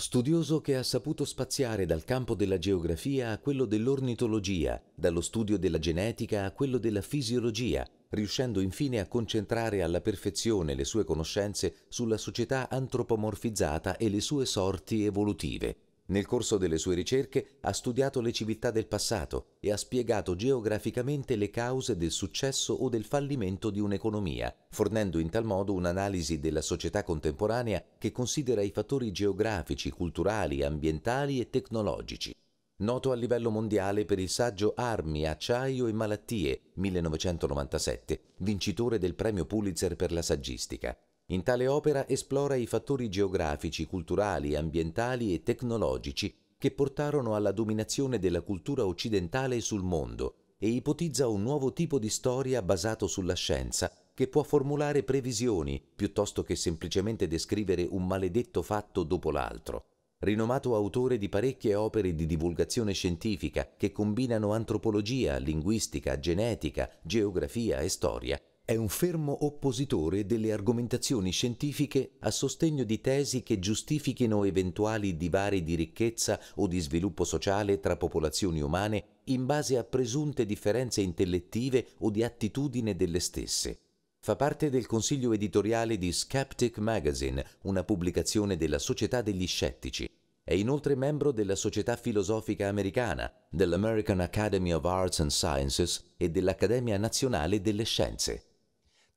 Studioso che ha saputo spaziare dal campo della geografia a quello dell'ornitologia, dallo studio della genetica a quello della fisiologia, riuscendo infine a concentrare alla perfezione le sue conoscenze sulla società antropomorfizzata e le sue sorti evolutive. Nel corso delle sue ricerche ha studiato le civiltà del passato e ha spiegato geograficamente le cause del successo o del fallimento di un'economia, fornendo in tal modo un'analisi della società contemporanea che considera i fattori geografici, culturali, ambientali e tecnologici. Noto a livello mondiale per il saggio Armi, acciaio e malattie 1997, vincitore del premio Pulitzer per la saggistica. In tale opera esplora i fattori geografici, culturali, ambientali e tecnologici che portarono alla dominazione della cultura occidentale sul mondo e ipotizza un nuovo tipo di storia basato sulla scienza che può formulare previsioni piuttosto che semplicemente descrivere un maledetto fatto dopo l'altro. Rinomato autore di parecchie opere di divulgazione scientifica che combinano antropologia, linguistica, genetica, geografia e storia, è un fermo oppositore delle argomentazioni scientifiche a sostegno di tesi che giustifichino eventuali divari di ricchezza o di sviluppo sociale tra popolazioni umane in base a presunte differenze intellettive o di attitudine delle stesse. Fa parte del consiglio editoriale di Skeptic Magazine, una pubblicazione della Società degli Scettici. È inoltre membro della Società Filosofica Americana, dell'American Academy of Arts and Sciences e dell'Accademia Nazionale delle Scienze.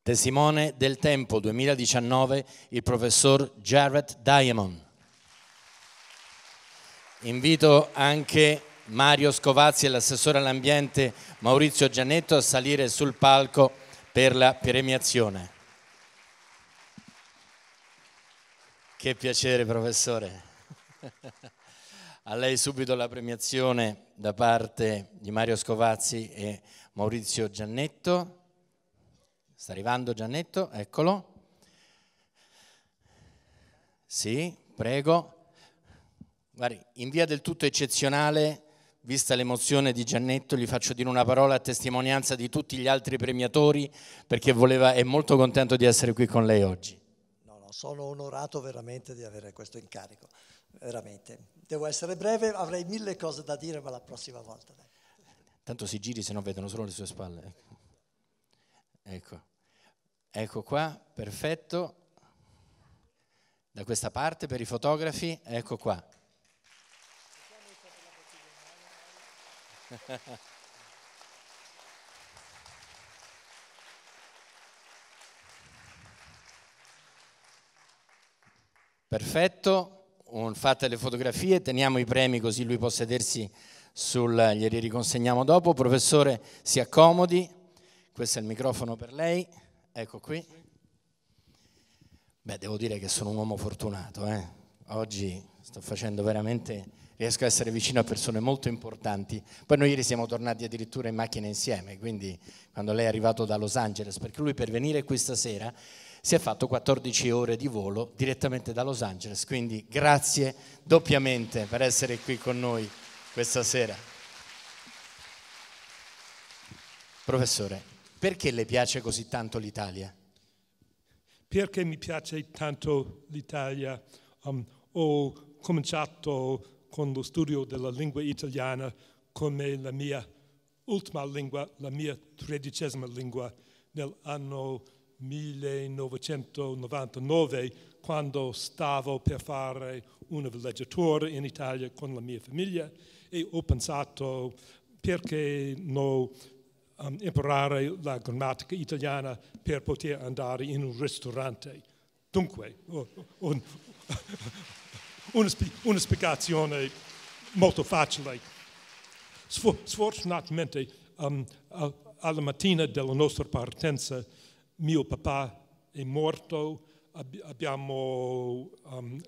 Testimone del tempo 2019 il professor Jared Diamond. Invito anche Mario Scovazzi e l'assessore all'ambiente Maurizio Giannetto a salire sul palco per la premiazione. Che piacere professore. A lei subito la premiazione da parte di Mario Scovazzi e Maurizio Giannetto. Sta arrivando Giannetto, eccolo. Sì, prego. Guardi, in via del tutto eccezionale, vista l'emozione di Giannetto, gli faccio dire una parola a testimonianza di tutti gli altri premiatori perché voleva, è molto contento di essere qui con lei oggi. No, no, sono onorato veramente di avere questo incarico, veramente. Devo essere breve, avrei mille cose da dire, ma la prossima volta. Tanto si giri se no vedono solo le sue spalle. Ecco. Ecco qua, perfetto. Da questa parte per i fotografi, ecco qua. Perfetto, fatte le fotografie, teniamo i premi così lui può sedersi sul, glieli riconsegniamo dopo. Professore, si accomodi, questo è il microfono per lei. Ecco qui. Beh, devo dire che sono un uomo fortunato. Eh? Oggi sto facendo veramente, riesco a essere vicino a persone molto importanti. Poi noi ieri siamo tornati addirittura in macchina insieme, quindi quando lei è arrivato da Los Angeles, perché lui per venire qui stasera si è fatto 14 ore di volo direttamente da Los Angeles, quindi grazie doppiamente per essere qui con noi questa sera. Professore, perché le piace così tanto l'Italia? Perché mi piace tanto l'Italia? Um, ho cominciato con lo studio della lingua italiana come la mia ultima lingua, la mia tredicesima lingua, nell'anno 1999, quando stavo per fare una villeggiatura in Italia con la mia famiglia e ho pensato perché non um, imparare la grammatica italiana per poter andare in un ristorante. Dunque, oh, un, una, spiegazione molto facile. Sfortunatamente, um, alla mattina della nostra partenza, mio papà è morto, abbiamo um,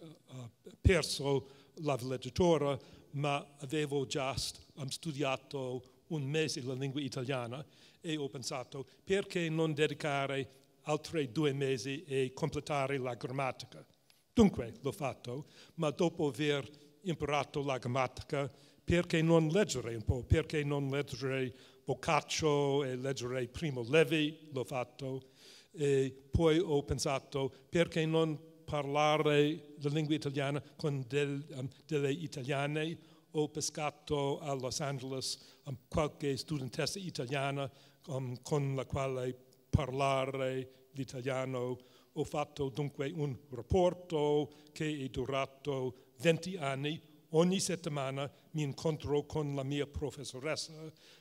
perso la villeggiatura, ma avevo già um, studiato un mese la lingua italiana e ho pensato perché non dedicare altri due mesi e completare la grammatica. Dunque l'ho fatto, ma dopo aver imparato la grammatica, perché non leggere un po'? Perché non leggere Boccaccio e leggere Primo Levi? L'ho fatto. E poi ho pensato perché non parlare la lingua italiana con del, um, delle italiane. Ho pescato a Los Angeles um, qualche studentessa italiana um, con la quale parlare l'italiano. Ho fatto dunque un rapporto che è durato 20 anni. Ogni settimana mi incontro con la mia professoressa,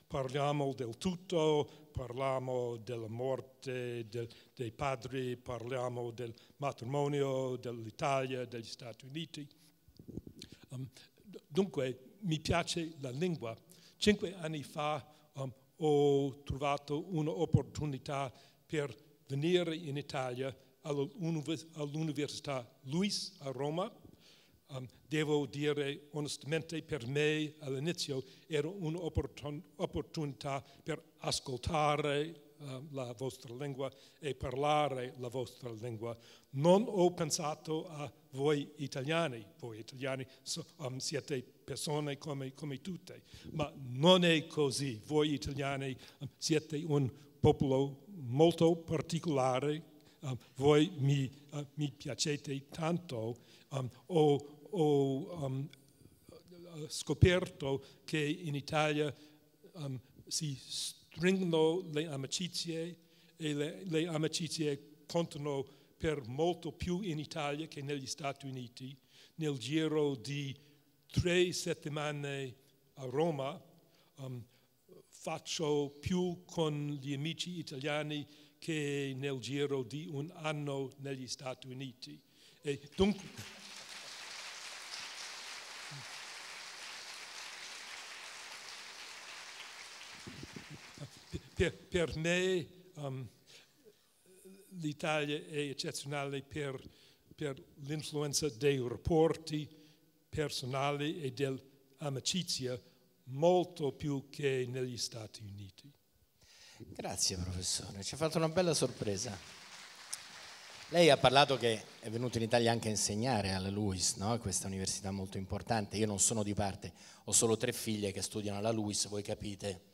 parliamo del tutto, parliamo della morte de, dei padri, parliamo del matrimonio, dell'Italia, degli Stati Uniti. Um, dunque mi piace la lingua. Cinque anni fa um, ho trovato un'opportunità per venire in Italia all'Università Luis a Roma Um, devo dire onestamente per me all'inizio era un'opportunità per ascoltare uh, la vostra lingua e parlare la vostra lingua. Non ho pensato a voi italiani, voi italiani so, um, siete persone come, come, tutte, ma non è così. Voi italiani um, siete un popolo molto particolare, um, voi mi, uh, mi piacete tanto. Ho ho scoperto che in Italia si stringono le amicizie e le, le amicizie contano per molto più in Italia che negli Stati Uniti. Nel giro di tre settimane a Roma um, faccio più con gli amici italiani che nel giro di un anno negli Stati Uniti. E dunque, per, per me um, l'Italia è eccezionale per, per l'influenza dei rapporti personali e dell'amicizia molto più che negli Stati Uniti. Grazie professore, ci ha fatto una bella sorpresa. Lei ha parlato che è venuto in Italia anche a insegnare alla LUIS, no? questa università molto importante. Io non sono di parte, ho solo tre figlie che studiano alla LUIS, voi capite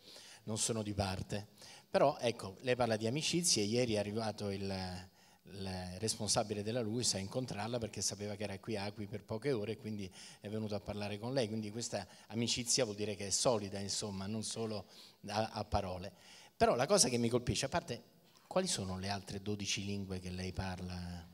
non sono di parte. Però ecco, lei parla di amicizie, ieri è arrivato il, il responsabile della LUIS a incontrarla perché sapeva che era qui a Acqui per poche ore e quindi è venuto a parlare con lei, quindi questa amicizia vuol dire che è solida, insomma, non solo a, a parole. Però la cosa che mi colpisce, a parte quali sono le altre 12 lingue che lei parla?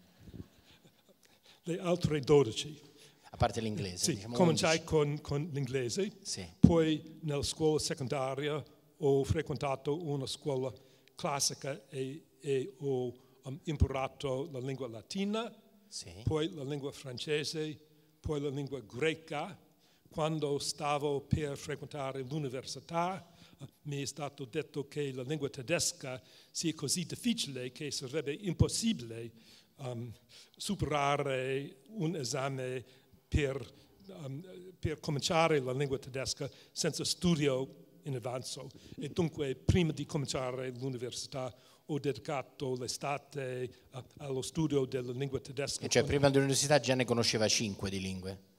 Le altre 12. A parte l'inglese. Sì, diciamo cominciai con, con, l'inglese, sì. poi nella scuola secondaria ho frequentato una scuola classica e, e ho um, imparato la lingua latina, sì. poi la lingua francese, poi la lingua greca. Quando stavo per frequentare l'università uh, mi è stato detto che la lingua tedesca sia così difficile che sarebbe impossibile um, superare un esame per, um, per cominciare la lingua tedesca senza studio in avanzo e dunque prima di cominciare l'università ho dedicato l'estate allo studio della lingua tedesca. E cioè prima dell'università già ne conosceva cinque di lingue?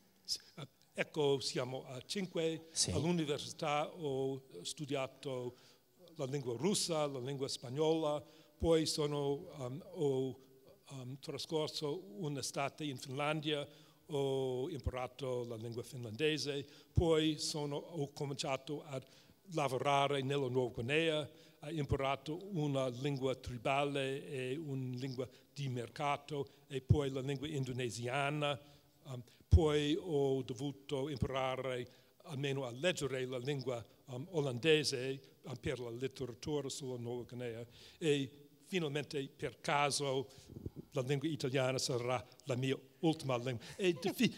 Ecco, siamo a cinque. Sì. All'università ho studiato la lingua russa, la lingua spagnola, poi sono, um, ho um, trascorso un'estate in Finlandia, ho imparato la lingua finlandese, poi sono, ho cominciato a lavorare nella Nuova Guinea, ha imparato una lingua tribale e una lingua di mercato e poi la lingua indonesiana. Um, poi ho dovuto imparare almeno a leggere la lingua um, olandese um, per la letteratura sulla Nuova Guinea e finalmente per caso la lingua italiana sarà la mia ultima lingua. È,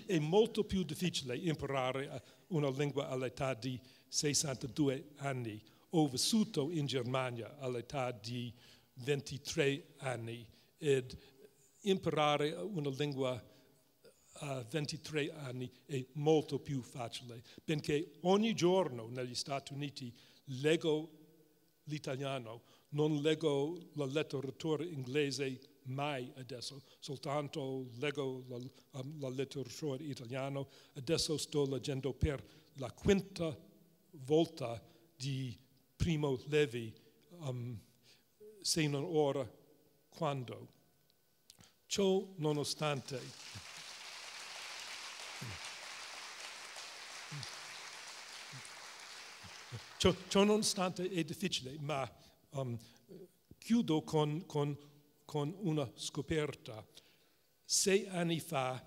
è molto più difficile imparare una lingua all'età di 62 anni. Ho vissuto in Germania all'età di 23 anni ed imparare una lingua a 23 anni è molto più facile, benché ogni giorno negli Stati Uniti leggo l'italiano, non leggo la letteratura inglese mai adesso, soltanto leggo la, la letteratura italiana, adesso sto leggendo per la quinta volta di Primo Levi, um, se non ora, quando. Ciò nonostante, ciò, ciò nonostante è difficile, ma um, chiudo con, con, con, una scoperta. Sei anni fa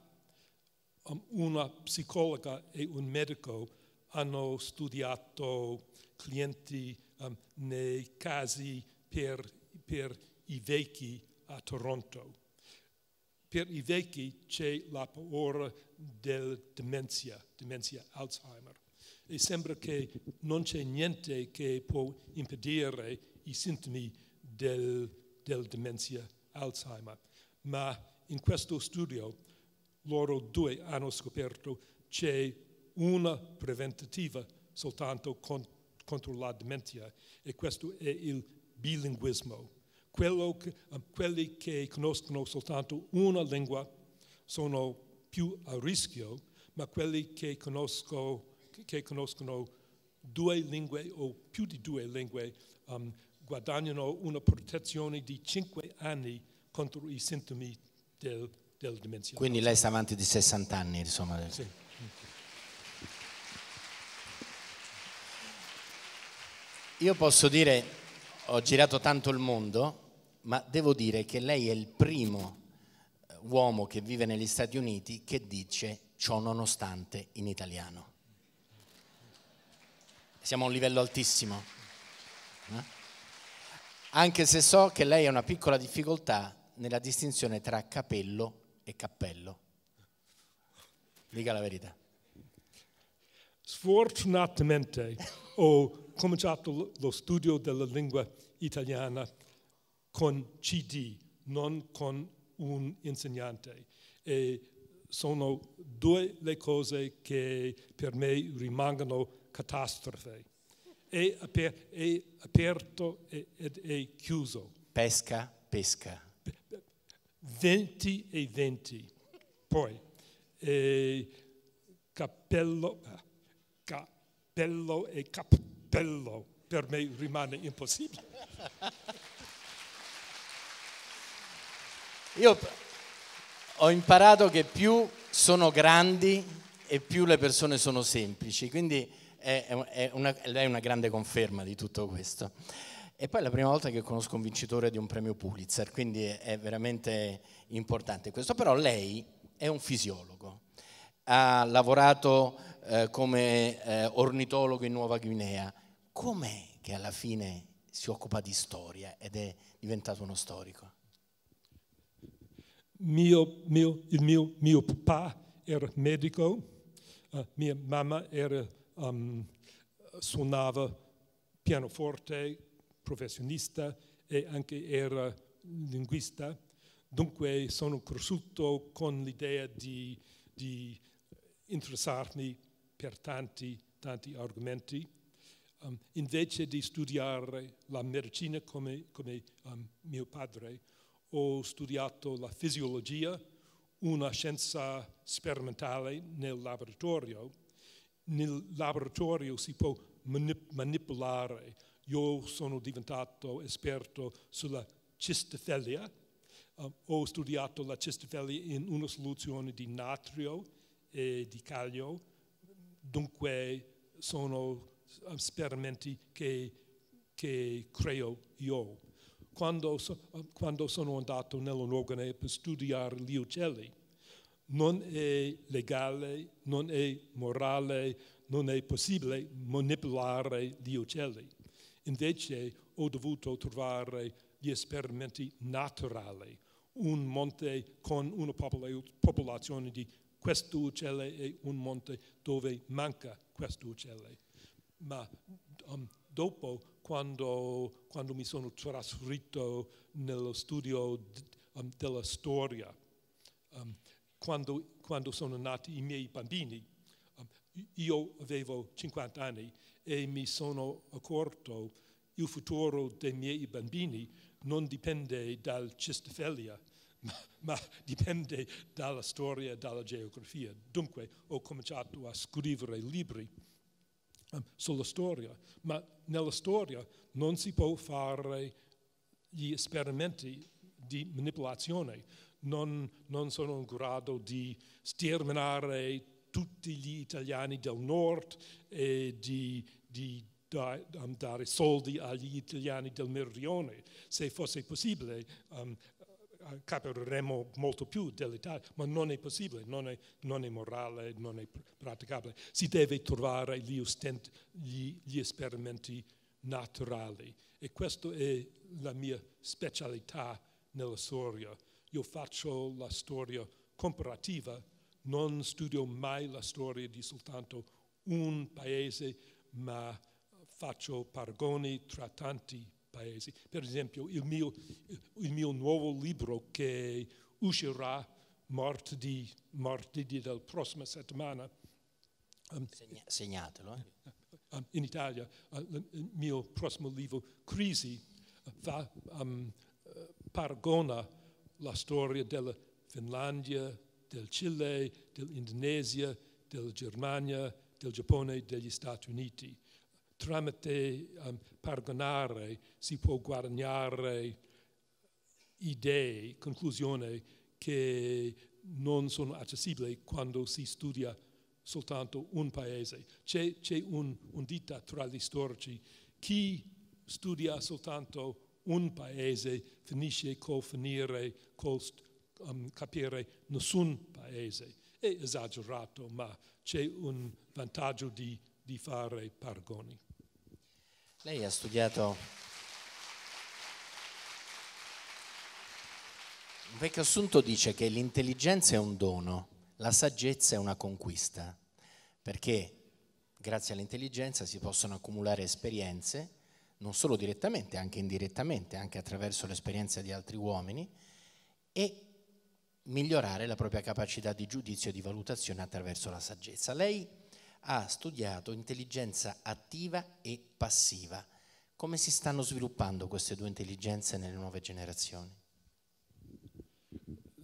um, una psicologa e un medico hanno studiato clienti um, nei casi per, per i vecchi a Toronto. Per i vecchi c'è la paura della demenza, demenza Alzheimer. E sembra che non c'è niente che può impedire i sintomi del, del demenza Alzheimer. Ma in questo studio loro due hanno scoperto c'è una preventativa soltanto con, contro la demenza e questo è il bilinguismo. Che, quelli che conoscono soltanto una lingua sono più a rischio, ma quelli che, conosco, che conoscono due lingue o più di due lingue um, guadagnano una protezione di cinque anni contro i sintomi del, del demenza. Quindi lei sta avanti di 60 anni, insomma. Sì. Io posso dire, ho girato tanto il mondo, ma devo dire che lei è il primo eh, uomo che vive negli Stati Uniti che dice ciò nonostante in italiano. Siamo a un livello altissimo. Eh? Anche se so che lei ha una piccola difficoltà nella distinzione tra capello e cappello. Dica la verità. Sfortunatamente ho cominciato lo studio della lingua italiana con CD, non con un insegnante. E sono due le cose che per me rimangono catastrofe. È, aper- è aperto ed è chiuso. Pesca, pesca. 20 e 20. Poi, eh, cappello, cappello e cappello bello per me rimane impossibile. Io ho imparato che più sono grandi e più le persone sono semplici, quindi è una, lei è una grande conferma di tutto questo. E poi è la prima volta che conosco un vincitore di un premio Pulitzer, quindi è veramente importante questo. Però lei è un fisiologo, ha lavorato eh, come eh, ornitologo in Nuova Guinea, com'è che alla fine si occupa di storia ed è diventato uno storico? Mio, mio, il mio, mio, papà era medico, uh, mia mamma era, um, suonava pianoforte, professionista e anche era linguista. Dunque sono cresciuto con l'idea di, di interessarmi per tanti, tanti argomenti Um, invece di studiare la medicina come, come um, mio padre, ho studiato la fisiologia, una scienza sperimentale nel laboratorio. Nel laboratorio si può manip- manipolare. Io sono diventato esperto sulla cistifelia. Um, ho studiato la cistifelia in una soluzione di natrio e di caglio. Dunque sono esperimenti che, che creo io. Quando, quando sono andato nell'organo per studiare gli uccelli, non è legale, non è morale, non è possibile manipolare gli uccelli. Invece ho dovuto trovare gli esperimenti naturali, un monte con una popolazione di questo uccello e un monte dove manca questo uccello ma um, dopo, quando, quando, mi sono trasferito nello studio d- um, della storia, um, quando, quando, sono nati i miei bambini, um, io avevo 50 anni e mi sono accorto il futuro dei miei bambini non dipende dal cistifelia, ma, ma, dipende dalla storia e dalla geografia. Dunque ho cominciato a scrivere libri sulla storia, ma nella storia non si può fare gli esperimenti di manipolazione. non, non sono in grado di sterminare tutti gli italiani del nord e di, di da, um, dare soldi agli italiani del meridione. Se fosse possibile, um, capiremo molto più dell'Italia, ma non è possibile, non è, non è, morale, non è praticabile. Si deve trovare gli, ostent, gli, gli esperimenti naturali e questa è la mia specialità nella storia. Io faccio la storia comparativa, non studio mai la storia di soltanto un paese, ma faccio paragoni tra tanti paesi. Per esempio, il mio, il mio nuovo libro che uscirà martedì, martedì della prossima settimana. Um, segnatelo. Eh? Um, in Italia, uh, il mio prossimo libro, Crisi, fa, um, paragona la storia della Finlandia, del Cile, dell'Indonesia, della Germania, del Giappone e degli Stati Uniti tramite um, paragonare si può guadagnare idee, conclusioni che non sono accessibili quando si studia soltanto un paese. C'è, c'è un, un dita tra gli storici, chi studia soltanto un paese finisce col finire, col um, capire nessun paese. È esagerato, ma c'è un vantaggio di, di fare paragoni. Lei ha studiato un vecchio assunto dice che l'intelligenza è un dono, la saggezza è una conquista, perché grazie all'intelligenza si possono accumulare esperienze, non solo direttamente, anche indirettamente, anche attraverso l'esperienza di altri uomini, e migliorare la propria capacità di giudizio e di valutazione attraverso la saggezza. Lei ha studiato intelligenza attiva e passiva. Come si stanno sviluppando queste due intelligenze nelle nuove generazioni?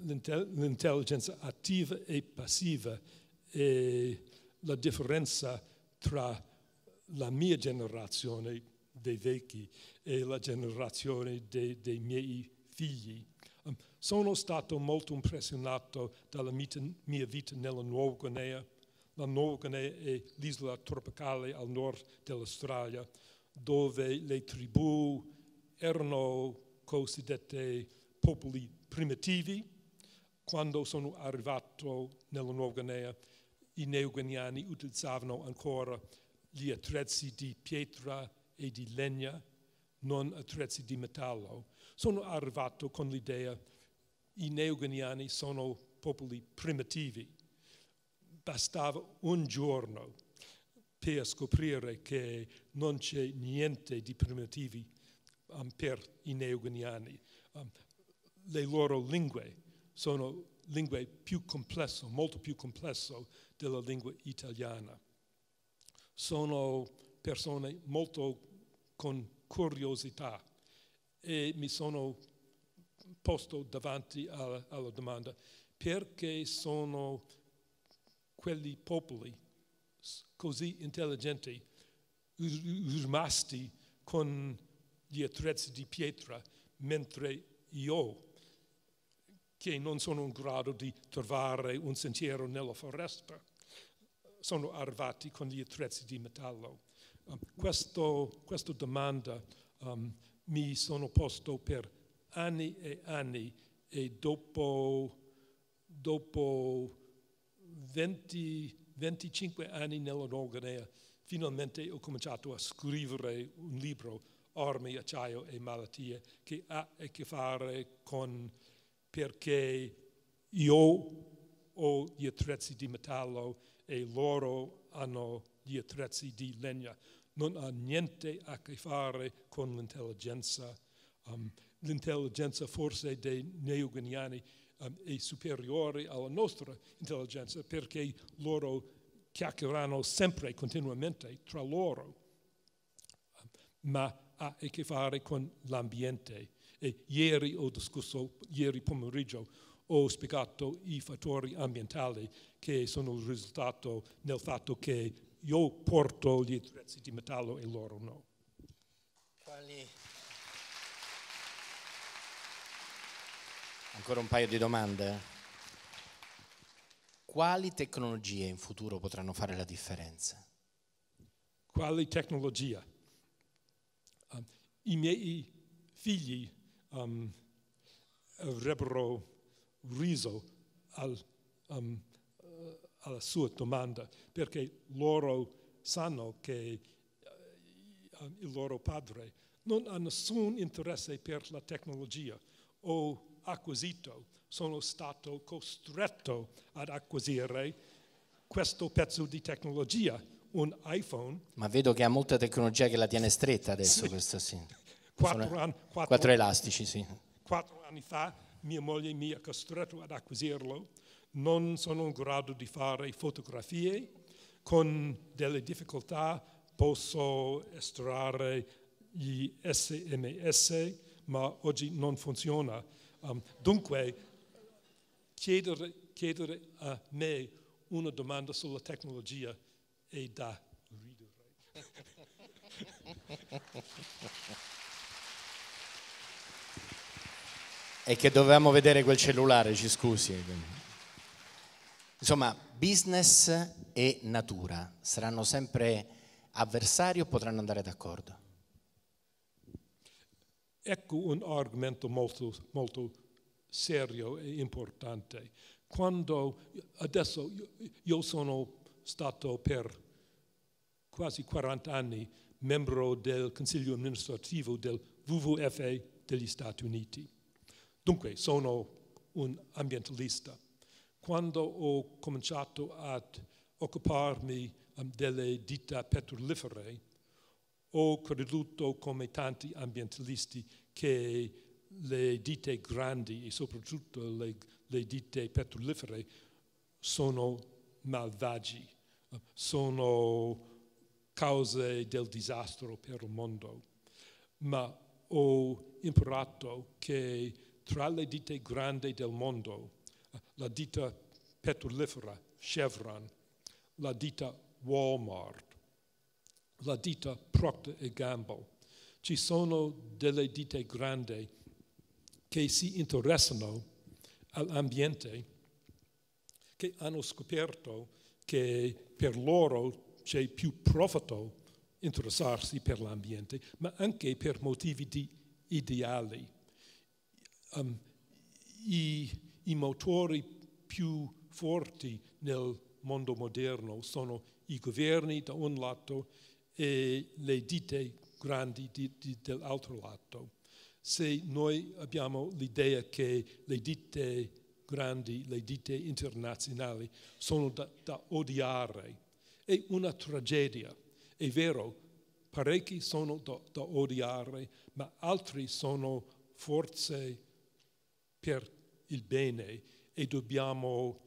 L'intelligenza attiva e passiva è la differenza tra la mia generazione dei vecchi e la generazione dei, dei miei figli. Um, sono stato molto impressionato dalla mia vita nella Nuova Guinea la Nuova Guinea è l'isola tropicale al nord dell'Australia, dove le tribù erano cosiddette popoli primitivi. Quando sono arrivato nella Nuova Guinea, i neoguineani utilizzavano ancora gli attrezzi di pietra e di legna, non attrezzi di metallo. Sono arrivato con l'idea che i neoguineani sono popoli primitivi bastava un giorno per scoprire che non c'è niente di primitivi um, per i neoguineani. Um, le loro lingue sono lingue più complesse, molto più complesse della lingua italiana. Sono persone molto con curiosità e mi sono posto davanti alla, alla domanda perché sono quelli popoli così intelligenti rimasti con gli attrezzi di pietra, mentre io, che non sono in grado di trovare un sentiero nella foresta, sono arrivati con gli attrezzi di metallo. Um, questo, questa domanda um, mi sono posto per anni e anni e dopo, dopo 20, 25 anni nella Nuova Guinea, finalmente ho cominciato a scrivere un libro, Armi, Acciaio e Malattie, che ha a che fare con perché io ho gli attrezzi di metallo e loro hanno gli attrezzi di legna. Non ha niente a che fare con l'intelligenza. Um, l'intelligenza forse dei neoguineani um, è superiore alla nostra intelligenza perché loro chiacchierano sempre, continuamente tra loro, ma ha a che fare con l'ambiente. E ieri ho discusso, ieri pomeriggio, ho spiegato i fattori ambientali che sono il risultato nel fatto che io porto gli attrezzi di metallo e loro no. Quali Ancora un paio di domande. Quali tecnologie in futuro potranno fare la differenza? Quali tecnologie? Um, I miei figli um, avrebbero riso al, um, uh, alla sua domanda perché loro sanno che uh, il loro padre non ha nessun interesse per la tecnologia o acquisito, sono stato costretto ad acquisire questo pezzo di tecnologia, un iPhone. Ma vedo che ha molta tecnologia che la tiene stretta adesso, Sì. questo sì. Quattro, Sono- anni, quattro- quattro elastici, sì. quattro anni fa mia moglie mi ha costretto ad acquisirlo. Non sono in grado di fare fotografie. Con delle difficoltà posso estrarre gli SMS, ma oggi non funziona. Um, dunque, chiedere, chiedere a me una domanda sulla tecnologia è da ridere. E che dovevamo vedere quel cellulare, ci scusi. Insomma, business e natura saranno sempre avversari o potranno andare d'accordo? Ecco un argomento molto, molto serio e importante. Quando adesso io- sono stato per quasi 40 anni membro del consiglio amministrativo del WWF degli Stati Uniti. Dunque sono un ambientalista. Quando ho cominciato ad occuparmi um, delle ditte petrolifere, ho creduto come tanti ambientalisti che le ditte grandi e soprattutto le, le ditte petrolifere sono malvagi, sono cause del disastro per il mondo. Ma ho imparato che tra le ditte grandi del mondo, la ditta petrolifera Chevron, la ditta Walmart, la ditta Procter e Gamble. Ci sono delle ditte grandi che si interessano all'ambiente, che hanno scoperto che per loro c'è più profitto interessarsi per l'ambiente, ma anche per motivi di ideali. Um, i, I motori più forti nel mondo moderno sono i governi da un lato e le ditte grandi di- di- dall'altro lato. Se noi abbiamo l'idea che le ditte grandi, le ditte internazionali sono da, da odiare, è una tragedia. È vero, parecchi sono da, da odiare, ma altri sono forze per il bene e dobbiamo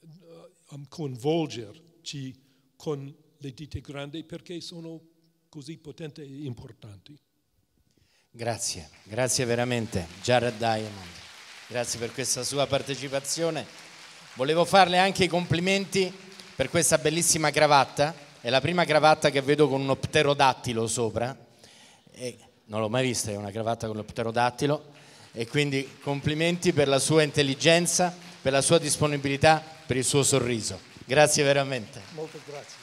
eh, um, coinvolgerci con le ditte grandi perché sono così potenti e importanti. Grazie, grazie veramente Jared Diamond, grazie per questa sua partecipazione. Volevo farle anche i complimenti per questa bellissima cravatta, è la prima cravatta che vedo con uno pterodattilo sopra, E non l'ho mai vista, è una cravatta con lo pterodattilo e quindi complimenti per la sua intelligenza, per la sua disponibilità, per il suo sorriso. Grazie veramente. Molto grazie.